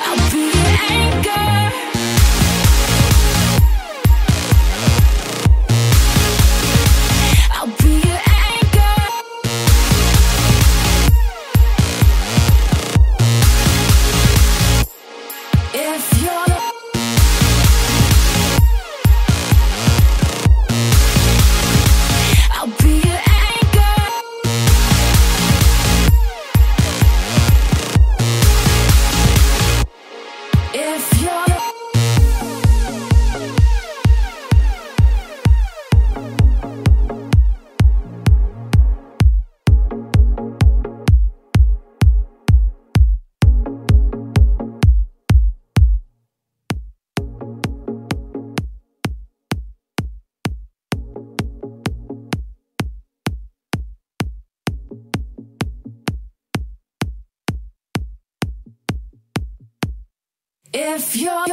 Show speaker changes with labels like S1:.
S1: I'll be your anchor. If you're